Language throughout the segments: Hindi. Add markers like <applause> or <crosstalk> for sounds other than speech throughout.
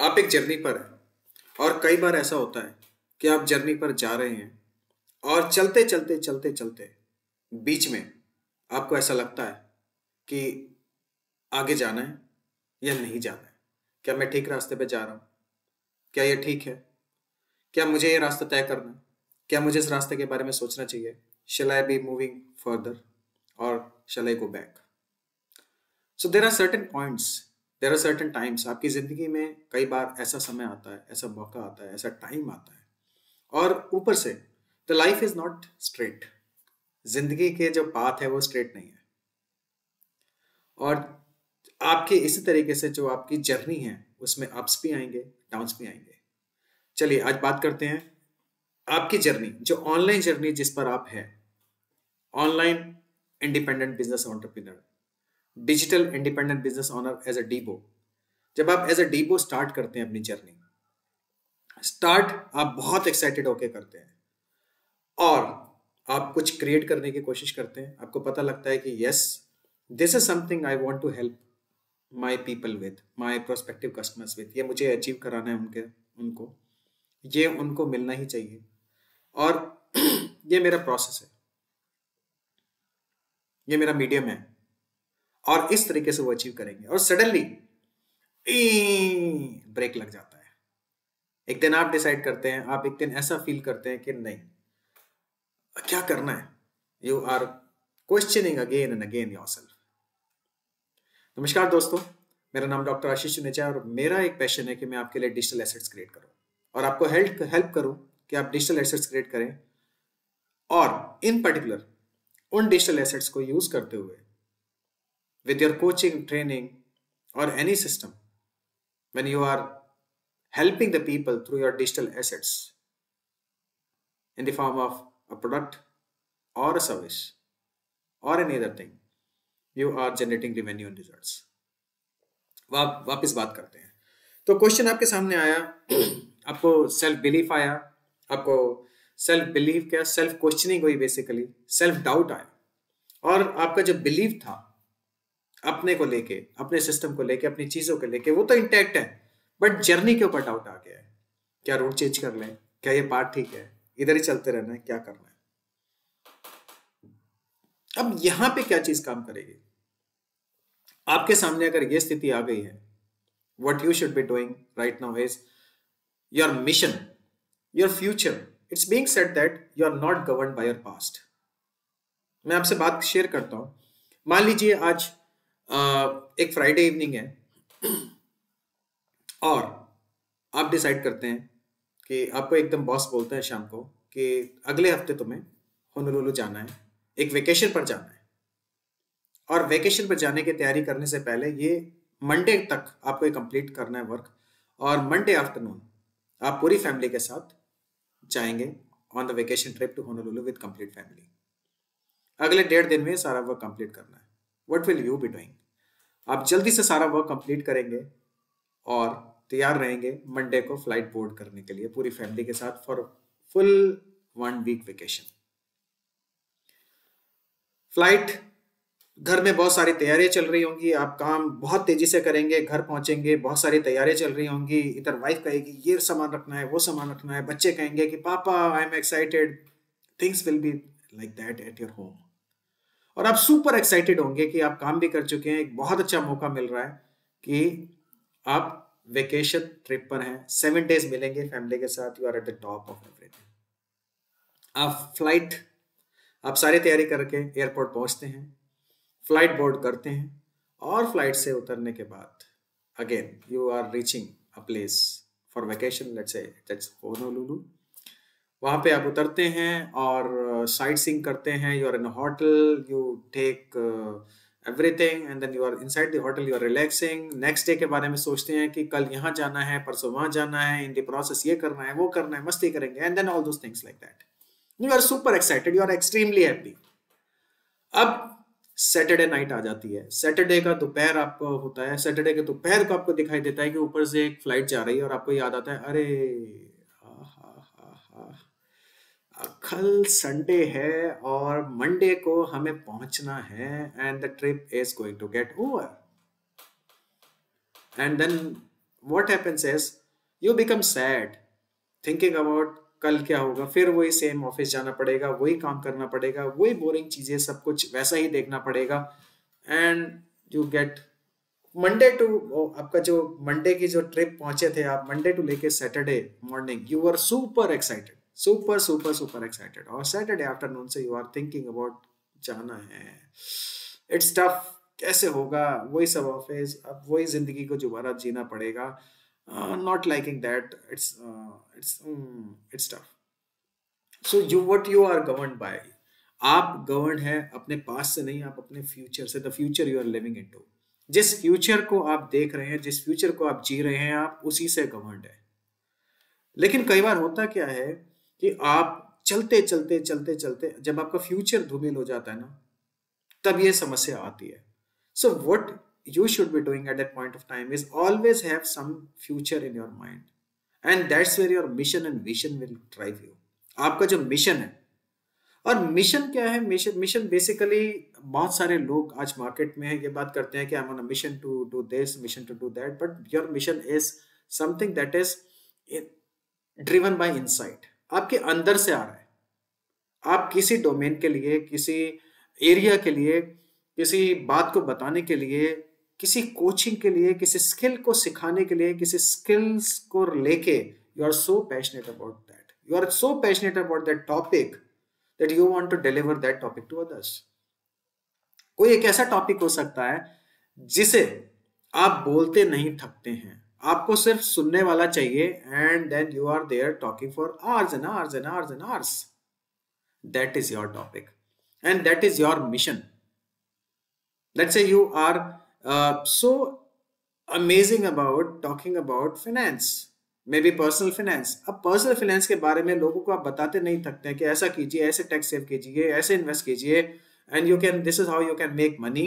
आप एक जर्नी पर हैं। और कई बार ऐसा होता है कि आप जर्नी पर जा रहे हैं और चलते चलते चलते चलते बीच में आपको ऐसा लगता है कि आगे जाना है या नहीं जाना है। क्या मैं ठीक रास्ते पर जा रहा हूँ? क्या ये ठीक है? क्या मुझे ये रास्ता तय करना है? क्या मुझे इस रास्ते के बारे में सोचना चाहिए? Shall I be moving further और shall I go back so there are certain points there are certain times आपकी ज़िंदगी में कई बार ऐसा समय आता है, ऐसा मौका आता है, ऐसा टाइम आता है। और ऊपर से the life is not straight ज़िंदगी के जो पाथ है वो स्ट्रेट नहीं है। और आपके इसी तरीके से जो आपकी जर्नी है, उसमें अप्स भी आएँगे डाउन्स भी आएँगे। चलिए, आज बात करते हैं आपकी जर्नी जो ऑनलाइन जर्नी जिस पर आप है। Online independent business entrepreneur digital independent business owner as a DIBO जब आप एज अ डीबो स्टार्ट करते हैं अपनी जर्नी स्टार्ट आप बहुत एक्साइटेड होके करते हैं। और आप कुछ क्रिएट करने की कोशिश करते हैं। आपको पता लगता है कि yes this is something I want to help my people with my prospective customers with ये मुझे अचीव कराना है उनके, उनको। ये उनको मिलना ही चाहिए। और <clears throat> ये मेरा प्रोसेस है। ये मेरा मीडियम है। और इस तरीके से वो अचीव करेंगे। और सडनली ब्रेक लग जाता है। एक दिन आप डिसाइड करते हैं, आप एक दिन ऐसा फील करते हैं कि नहीं, क्या करना है? You are questioning again and again yourself नमस्कार दोस्तों, मेरा नाम डॉक्टर आशीष चुनेचा और मेरा एक पैशन है कि मैं आपके लिए डिजिटल एसेट्स क्रिएट करूँ। और आपको हेल्प हेल्प करूँ कि आप डिजिटल एसेट्स क्रिएट करें। और इन पर्टिकुलर उन डिजिटल एसेट्स को यूज़ करते हुए विद योर कोचिंग ट्रेनिंग और any system when you are helping the people through your digital assets in the form of a product or a service or any other thing you are generating revenue and results वाप, वापस बात करते हैं तो क्वेश्चन आपके सामने आया आपको सेल्फ बिलीफ आया आपको सेल्फ बिलीव क्या सेल्फ क्वेश्चनिंग हुई बेसिकली सेल्फ डाउट आया और आपका जो बिलीव था अपने को लेके, अपने सिस्टम को लेके, अपनी चीज़ों को लेके, वो तो इंटैक्ट है बट जर्नी के ऊपर डाउट आ गया है। क्या रूट चेंज कर लें? क्या ये पार्ट ठीक है? इधर ही चलते रहना है, क्या करना है? अब यहाँ पे क्या चीज़ काम करेगी? आपके सामने अगर ये स्थिति आ गई है what you should be doing right now is your mission your future it's being set that you are not govern by your past मैं आपसे बात शेयर करता हूँ। मान लीजिए आज एक फ्राइडे इवनिंग है। और आप डिसाइड करते हैं कि आपको एकदम बॉस बोलते हैं शाम को कि अगले हफ़्ते तुम्हें होनोलुलु जाना है, एक वेकेशन पर जाना है। और वेकेशन पर जाने की तैयारी करने से पहले ये मंडे तक आपको ये कंप्लीट करना है वर्क और मंडे आफ्टरनून आप पूरी फैमिली के साथ जाएँगे on the vacation trip to Honolulu with complete family अगले डेढ़ दिन में सारा वर्क कंप्लीट करना है। What will you be doing आप जल्दी से सारा वर्क कंप्लीट करेंगे और तैयार रहेंगे मंडे को फ़्लाइट बोर्ड करने के लिए पूरी फैमिली के साथ for full one week vacation flight घर में बहुत सारी तैयारियाँ चल रही होंगी, आप काम बहुत तेज़ी से करेंगे, घर पहुँचेंगे, बहुत सारी तैयारियाँ चल रही होंगी, इधर वाइफ कहेगी, ये सामान रखना है, वो सामान रखना है, बच्चे कहेंगे कि, पापा I am excited things will be like that at your home और आप सुपर एक्साइटेड होंगे कि आप काम भी कर चुके हैं, एक बहुत अच्छा मौका मिल रहा है कि आप वेकेशन ट्रिप पर हैं। सेवन डेज़ मिलेंगे फैमिली के साथ you are at the top of everything आप फ़्लाइट आप सारी तैयारी करके एयरपोर्ट पहुँचते हैं फ़्लाइट बोर्ड करते हैं और फ़्लाइट से उतरने के बाद again you are reaching a place for vacation let's say that's Honolulu वहाँ पे आप उतरते हैं और साइट सिंग करते हैं। You are in hotel you take everything and then you are inside the hotel you are relaxing next day के बारे में सोचते हैं कि कल यहाँ जाना है, परसों वहाँ जाना है इन द प्रोसेस ये करना है, वो करना है, मस्ती करेंगे and then all those things like that you are super excited you are extremely happy अब सैटरडे नाइट आ जाती है। सैटरडे का दोपहर आपको होता है। सैटरडे के दोपहर को आपको दिखाई देता है कि ऊपर से एक फ़्लाइट जा रही है और आपको याद आता है, अरे कल संडे है और मंडे को हमें पहुँचना है and the trip is going to get over and then what happens is you become sad, thinking about कल क्या होगा, फिर वही सेम ऑफ़िस जाना पड़ेगा, वही काम करना पड़ेगा, वही बोरिंग चीज़ें, सब कुछ वैसा ही देखना पड़ेगा and you get Monday to आपका जो मंडे की जो ट्रिप पहुँचे थे आप मंडे टू लेके Saturday morning you are super excited super super super excited और सैटरडे आफ्टरनून से यू आर थिंकिंग अबाउट जाना है। इट्स टफ कैसे होगा? वही सब ऑफ़िस अब वही ज़िंदगी को दोबारा जीना पड़ेगा। Not liking that it's it's it's tough so you what you are govern by आप गवर्न है अपने पास से नहीं, आप अपने फ्यूचर से the future you are living in to जिस फ्यूचर को आप देख रहे हैं, जिस फ्यूचर को आप जी रहे हैं, आप उसी से गवर्न है। लेकिन कई बार होता क्या है कि आप चलते चलते चलते चलते, जब आपका फ्यूचर धूमिल हो जाता है ना, तब ये समस्या आती है। So what you should be doing at that point of time is always have some future in your mind. And that's where your mission and vision will drive you. आपका जो मिशन है, और मिशन क्या है? मिशन मिशन बेसिकली बहुत सारे लोग आज मार्केट में है, ये बात करते हैं कि I am mission to do this mission to do that but your mission is something that is driven by insight आपके अंदर से आ रहा है। आप किसी डोमेन के लिए, किसी एरिया के लिए, किसी बात को बताने के लिए, किसी कोचिंग के लिए, किसी स्किल को सिखाने के लिए, किसी स्किल्स को लेके you are so passionate about that you are so passionate about that topic that you want to deliver that topic to others कोई एक ऐसा टॉपिक हो सकता है जिसे आप बोलते नहीं, थकते हैं। आपको सिर्फ़ सुनने वाला चाहिए and then you are there talking for hours and hours and hours and hours that is your topic and that is your mission say you are uh, so amazing about talking about finance maybe personal finance अब पर्सनल फाइनेंस के बारे में लोगों को आप बताते नहीं थकते कि ऐसा कीजिए ऐसे टैक्स सेव कीजिए ऐसे इन्वेस्ट कीजिए and you can this is how you can make money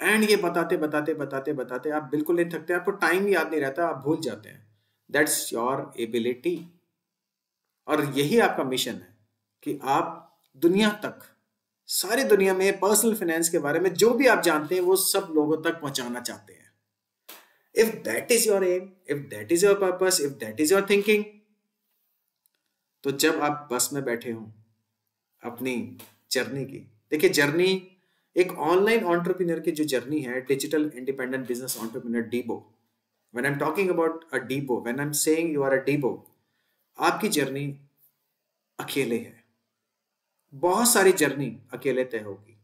and ये बताते बताते बताते बताते आप बिल्कुल नहीं थकते, आपको टाइम याद नहीं रहता, आप भूल जाते हैं। दैट्स योर एबिलिटी और यही आपका मिशन है कि आप दुनिया तक, सारी दुनिया में पर्सनल फाइनेंस के बारे में जो भी आप जानते हैं, वो सब लोगों तक पहुंचाना चाहते हैं। If that is your aim if that is your purpose if that is your thinking तो जब आप बस में बैठे हो, अपनी जर्नी की, देखिए जर्नी एक ऑनलाइन ऑन्टरप्रीनियर की जो जर्नी है digital independent business entrepreneur DIBO when I am talking about a DIBO when I am saying you are a DIBO आपकी जर्नी अकेले है। बहुत सारी जर्नी अकेले तय होगी।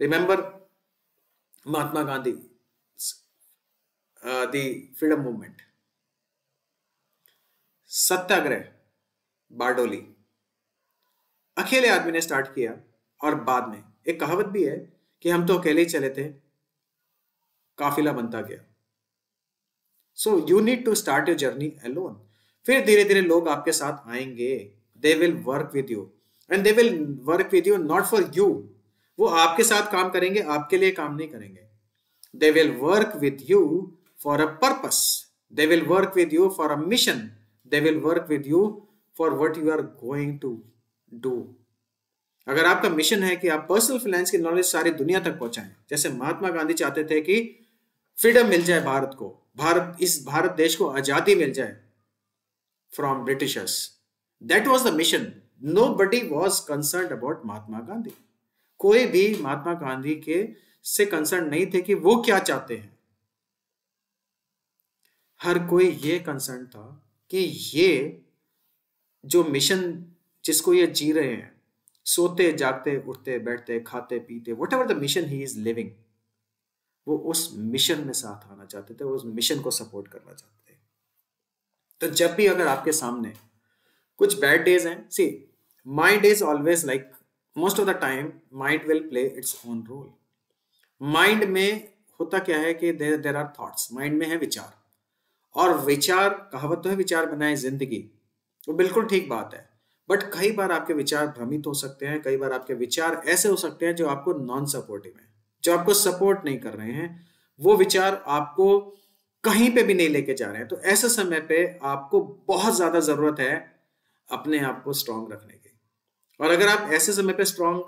Remember Mahatma Gandhi the freedom movement satyagraha, Bardoli. अकेले आदमी ने स्टार्ट किया और बाद में एक कहावत भी है कि हम तो अकेले ही चले थे। काफिला बनता गया। So you need to start your journey alone फिर धीरे धीरे लोग आपके साथ आएँगे। They will work with you and they will work with you not for you वो आपके साथ काम करेंगे, आपके लिए काम नहीं करेंगे। They will work with you for a purpose they will work with you for a mission they will work with you for what you are going to do अगर आपका मिशन है कि आप पर्सनल फाइनेंस की नॉलेज सारी दुनिया तक पहुंचाएँ, जैसे महात्मा गांधी चाहते थे कि फ्रीडम मिल जाए भारत को, भारत, इस भारत देश को आज़ादी मिल जाए from Britishers that was the mission nobody was concern about Mahatma Gandhi. कोई भी महात्मा गांधी के से कंसर्न नहीं थे कि वो क्या चाहते हैं। हर कोई ये कंसर्न था कि ये जो मिशन जिसको ये जी रहे हैं सोते, जागते, उठते, बैठते, खाते, पीते whatever the mission he is living वो उस मिशन में साथ आना चाहते थे, उस मिशन को सपोर्ट करना चाहते थे। तो जब भी अगर आपके सामने कुछ बैड डेज़ हैं see mind is always like, most of the time mind will play its own role mind में होता क्या है कि there there are thoughts mind में है विचार। और विचार, कहावत तो है विचार बनाए ज़िंदगी। वो बिल्कुल ठीक बात है। बट कई बार आपके विचार भ्रमित हो सकते हैं, कई बार आपके विचार ऐसे हो सकते हैं जो आपको नॉन सपोर्टिव है, जो आपको सपोर्ट नहीं कर रहे हैं। वो विचार आपको कहीं पे भी नहीं लेके जा रहे हैं। तो ऐसे समय पे आपको बहुत ज़्यादा ज़रूरत है अपने आप को स्ट्रांग रखने की। और अगर आप ऐसे समय पे स्ट्रांग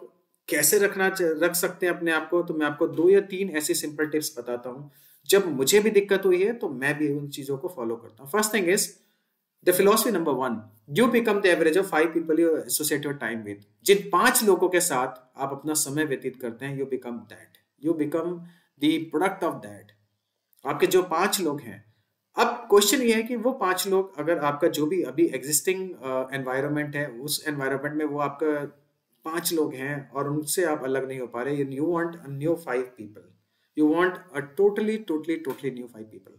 कैसे रखना रख सकते हैं अपने आप को तो मैं आपको दो या तीन ऐसी सिंपल टिप्स बताता हूँ। जब मुझे भी दिक्कत हुई है तो मैं भी उन चीज़ों को फॉलो करता हूँ। First thing is the philosophy number one you become the average of five people you associate your time with जिन पाँच लोगों के साथ आप अपना समय व्यतीत करते हैं you become that you become the product of that आपके जो पाँच लोग हैं अब क्वेश्चन ये है कि वो पाँच लोग अगर आपका जो भी अभी एग्जिस्टिंग एनवायरनमेंट uh, है उस एनवायरनमेंट में वो आपका पाँच लोग हैं और उनसे आप अलग नहीं हो पा रहे you want new five people you want a totally totally totally new five people.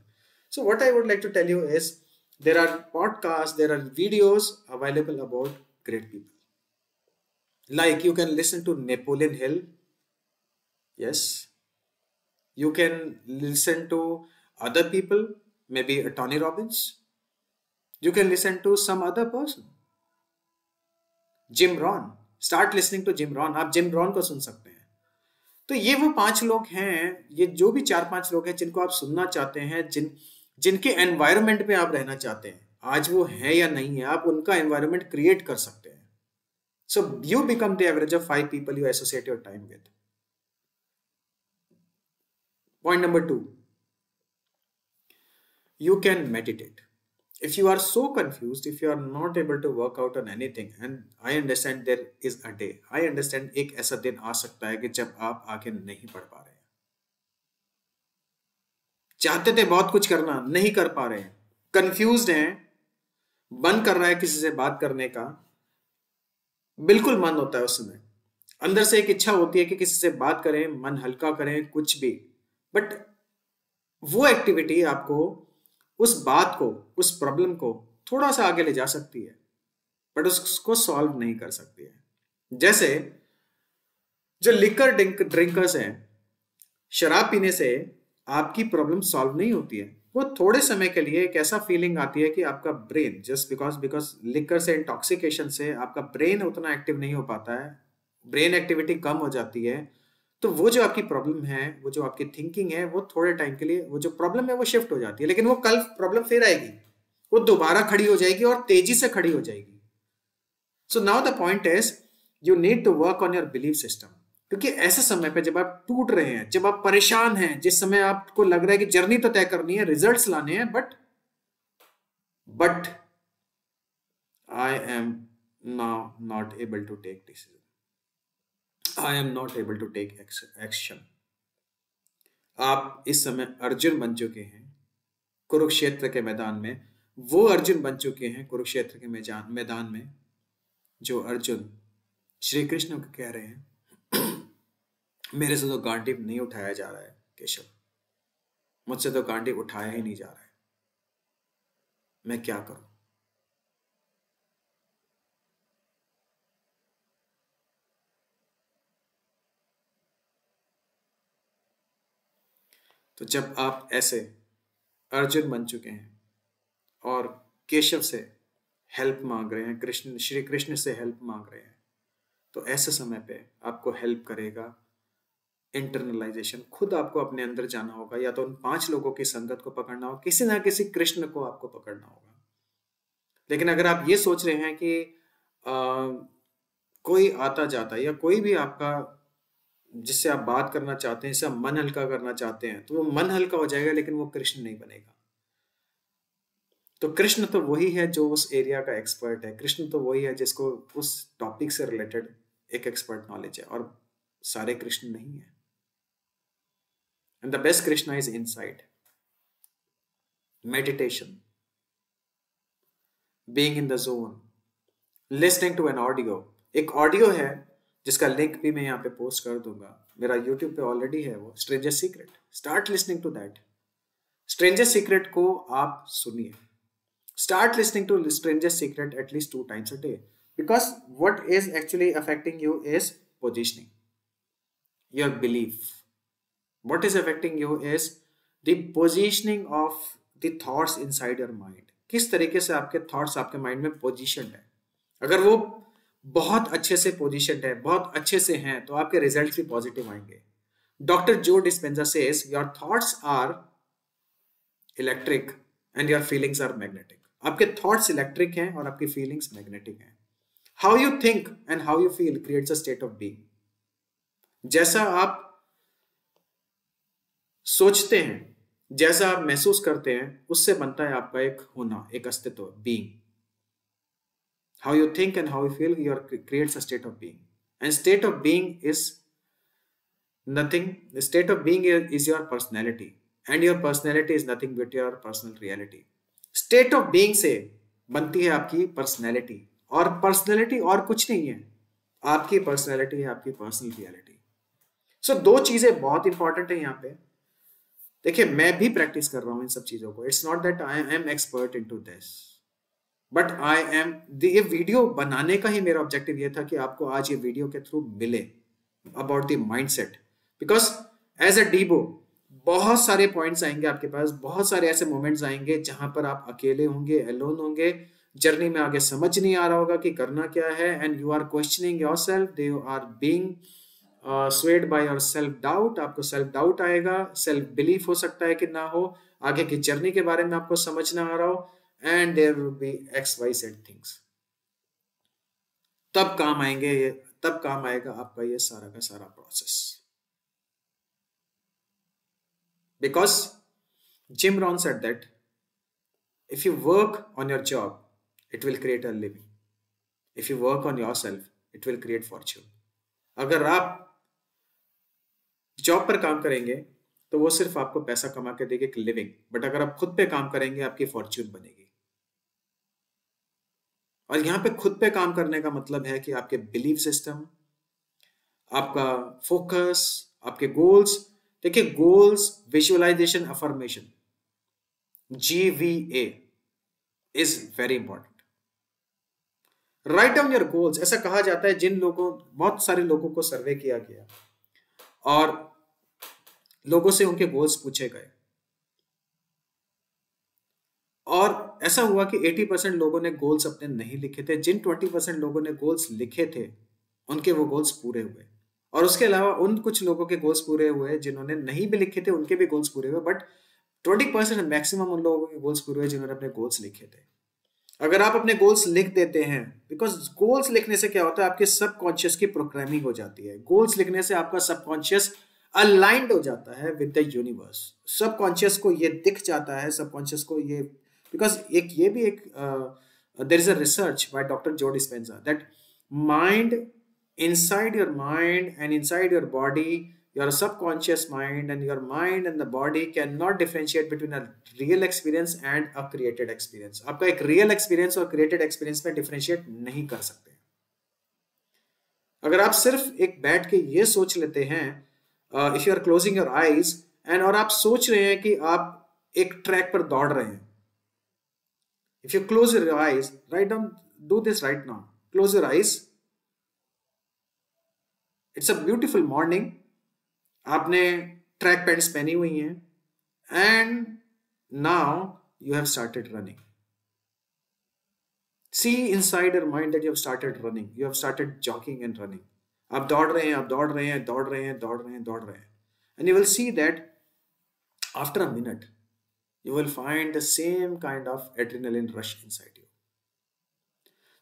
So what i would like to tell you is there are podcasts there are videos available about great people like you can listen to napoleon hill yes you can listen to other people maybe a tony robbins you can listen to some other person jim ron start listening to jim ron आप जिम रॉन को सुन सकते हैं तो ये वो पाँच लोग हैं ये जो भी चार पाँच लोग हैं जिनको आप सुनना चाहते हैं जिन जिनके एनवायरमेंट में आप रहना चाहते हैं, आज वो है या नहीं है, आप उनका एनवायरमेंट क्रिएट कर सकते हैं। So you become the average of five people you associate your time with point number two you can meditate if you are so confused, if you are not able to work out on anything, and i understand there is a day, i understand एक ऐसा दिन आ सकता है कि जब आप आगे नहीं पढ़ पा रहे चाहते थे बहुत कुछ करना, नहीं कर पा रहे हैं। कंफ्यूज हैं, मन कर रहा है किसी से बात करने का। बिल्कुल मन होता है उस समय अंदर से एक इच्छा होती है कि किसी से बात करें, मन हल्का करें, कुछ भी। बट वो एक्टिविटी आपको उस बात को, उस प्रॉब्लम को थोड़ा सा आगे ले जा सकती है। बट उसको सॉल्व नहीं कर सकती है। जैसे जो लिकर ड्रिंकर्स हैं, शराब पीने से आपकी प्रॉब्लम सॉल्व नहीं होती है। वो थोड़े समय के लिए एक ऐसा फीलिंग आती है कि आपका brain just because because liquor से इंटॉक्सिकेशन से आपका ब्रेन उतना एक्टिव नहीं हो पाता है ब्रेन एक्टिविटी कम हो जाती है तो वो जो आपकी प्रॉब्लम है, वो जो आपकी थिंकिंग है, वो थोड़े टाइम के लिए, वो जो प्रॉब्लम है वो शिफ्ट हो जाती है। लेकिन वो कल प्रॉब्लम फिर आएगी। वो दोबारा खड़ी हो जाएगी और तेज़ी से खड़ी हो जाएगी। So now the point is you need to work on your believe system क्योंकि ऐसे समय पे जब आप टूट रहे हैं, जब आप परेशान हैं, जिस समय आपको लग रहा है कि जर्नी तो तय करनी है, रिजल्ट्स लाने हैं but but I am now not able to take decision I am not able to take action आप इस समय अर्जुन बन चुके हैं, कुरुक्षेत्र के मैदान में। वो अर्जुन बन चुके हैं, कुरुक्षेत्र के मैदान में, जो अर्जुन श्री कृष्ण को कह रहे हैं। मेरे से तो गांडीव नहीं उठाया जा रहा है, केशव। मुझसे तो गांडीव उठाया ही नहीं जा रहा है। मैं क्या करूँ? तो जब आप ऐसे अर्जुन बन चुके हैं और केशव से हेल्प मांग रहे हैं, कृष्ण, श्री कृष्ण से हेल्प मांग रहे हैं तो ऐसे समय पे आपको हेल्प करेगा इंटरनलाइजेशन खुद आपको अपने अंदर जाना होगा या तो उन पाँच लोगों की संगत को पकड़ना होगा किसी ना किसी कृष्ण को आपको पकड़ना होगा। लेकिन अगर आप ये सोच रहे हैं कि आ, कोई आता जाता या कोई भी आपका जिससे आप बात करना चाहते हैं जिससे आप मन हल्का करना चाहते हैं तो वो मन हल्का हो जाएगा लेकिन वो कृष्ण नहीं बनेगा। तो कृष्ण तो वही है जो उस एरिया का एक्सपर्ट है। कृष्ण तो वही है जिसको उस टॉपिक से रिलेटेड एक एक्सपर्ट नॉलेज है और सारे कृष्ण नहीं है। And the best Krishna is inside meditation being in the zone listening to an audio एक ऑडियो है जिसका लिंक भी मैं यहाँ पे पोस्ट कर दूँगा। मेरा यूट्यूब पे ऑलरेडी है वो stranger secret start listening to that stranger secret को आप सुनिए। Start listening to stranger secret at least two times a day because what is actually affecting you is positioning your belief what is affecting you is the positioning of the thoughts inside your mind. किस तरीके से आपके थॉट्स आपके माइंड में पोजिशन है? अगर वो बहुत अच्छे से पोजिशन है, बहुत अच्छे से हैं तो आपके रिज़ल्ट भी पॉजिटिव आएँगे। Doctor Joe Dispenza says your thoughts are electric and your feelings are magnetic आपके थॉट्स इलेक्ट्रिक हैं और आपकी फीलिंग्स मैग्नेटिक हैं। How you think and how you feel creates a state of being जैसा आप सोचते हैं, जैसा आप महसूस करते हैं, उससे बनता है आपका एक होना, एक अस्तित्व being how you think and how you feel you are creates state of being and state of being is nothing state of being is your personality and your personality is nothing but your personal reality state of being से बनती है आपकी पर्सनैलिटी और पर्सनैलिटी और कुछ नहीं है. आपकी पर्सनैलिटी है आपकी पर्सनल रियलिटी सो दो चीज़ें बहुत इंपॉर्टेंट है यहाँ पे. देखिए, मैं भी प्रैक्टिस कर रहा हूँ इन सब चीज़ों को। It's not that I am expert in to this but I am ये वीडियो बनाने का ही मेरा ऑब्जेक्टिव ये था कि आपको आज ये वीडियो के थ्रू मिले about the mind set because as a DIBO बहुत सारे पॉइंट्स आएँगे आपके पास, बहुत सारे ऐसे मोमेंट्स आएँगे जहाँ पर आप अकेले होंगे एलोन होंगे। जर्नी में आगे समझ नहीं आ रहा होगा कि करना क्या है and you are questioning yourself they are being swayed by your self doubt आपको सेल्फ डाउट आएगा सेल्फ बिलीफ हो सकता है कि ना हो, आगे की जर्नी के बारे में आपको समझ ना आ रहा हो and there will be X Y Z things तब काम आएँगे ये, तब काम आएगा आपका ये सारा का सारा process because Jim Rohn said that if you work on your job it will create a living. If you work on yourself, it will create fortune. अगर आप जॉब पर काम करेंगे तो वो सिर्फ़ आपको पैसा कमा के देगी एक लिविंग बट अगर आप खुद पे काम करेंगे, आपकी फॉर्च्यून बनेगी। और यहाँ पे खुद पे काम करने का मतलब है कि आपके बिलीफ सिस्टम आपका फोकस आपके गोल्स देखिए goals visualization affirmation G V A is very important write down your goals ऐसा कहा जाता है जिन लोगों, बहुत सारे लोगों को सर्वे किया गया। और लोगों से उनके गोल्स पूछे गए। और ऐसा हुआ कि 80 परसेंट लोगों ने गोल्स अपने नहीं लिखे थे। जिन 20 परसेंट लोगों ने गोल्स लिखे थे, उनके वो गोल्स पूरे हुए। और उसके अलावा उन कुछ लोगों के गोल्स पूरे हुए जिन्होंने नहीं भी लिखे थे, उनके भी गोल्स पूरे हुए, बट 20 परसेंट मैक्सिमम उन लोगों के गोल्स पूरे हुए जिन्होंने अपने गोल्स लिखे थे। अगर आप अपने गोल्स लिख देते हैं बिकॉज़ गोल्स लिखने से क्या होता है, आपके सबकॉन्शियस की प्रोग्रामिंग हो जाती है। गोल्स लिखने से आपका सबकॉन्शियस अलाइंड हो जाता है विद द यूनिवर्स सबकॉन्शियस को ये दिख जाता है सबकॉन्शियस को ये बिकॉज़ एक ये भी एक there is a research by doctor Joe Dispenza that mind inside your mind and inside your body your subconscious mind and your mind and the body cannot differentiate between a real experience and a created experience आपका एक real experience और created experience में differentiate नहीं कर सकते अगर आप सिर्फ़ एक बैठ के ये सोच लेते हैं if you are closing your eyes and और आप सोच रहे हैं कि आप एक ट्रैक पर दौड़ रहे हैं if you close your eyes right down do this right now close your eyes it's a beautiful morning आपने ट्रैक पैंट्स पहनी हुई हैं and now you have started running see inside your mind that you have started running you have started jogging and running आप दौड़ रहे हैं आप दौड़ रहे हैं दौड़ रहे हैं दौड़ रहे हैं दौड़ रहे हैं. And you will see that after a minute you will find the same kind of adrenaline rush inside you.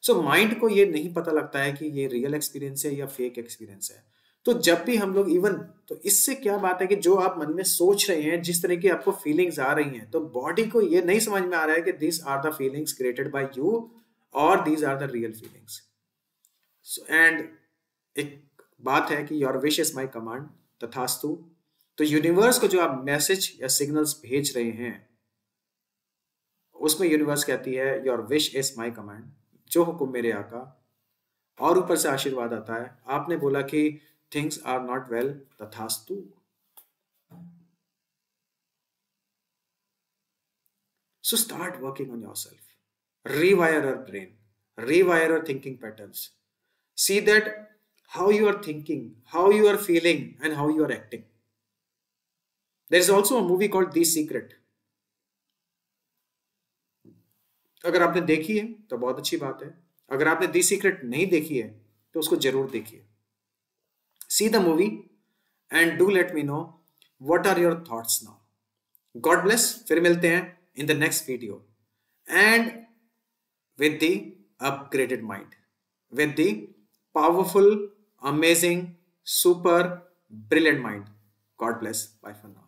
So so, mind को ये नहीं पता लगता है कि ये रियल एक्सपीरियंस है या फेक एक्सपीरियंस है. तो जब भी हम लोग इवन तो इससे क्या बात है कि जो आप मन में सोच रहे हैं, जिस तरह की आपको फीलिंग्स आ रही हैं तो बॉडी को ये नहीं समझ में आ रहा है कि this are the feelings created by you और these are the real feelings and एक बात है कि your wish is my command तथास्तु। तो यूनिवर्स को जो आप मैसेज या सिग्नल्स भेज रहे हैं, उसमें यूनिवर्स कहती है your wish is my command जो हुक्म मेरे आका। और ऊपर से आशीर्वाद आता है। आपने बोला कि things are not well tathastu so start working on yourself rewire your brain rewire your thinking patterns see that how you are thinking how you are feeling and how you are acting there is also a movie called the secret अगर आपने देखी है तो बहुत अच्छी बात है अगर आपने दी सीक्रेट नहीं देखी है तो उसको ज़रूर देखिए see the movie and do let me know what are your thoughts now god bless फिर मिलते हैं in the next video and with the upgraded mind with the powerful amazing super brilliant mind god bless bye for now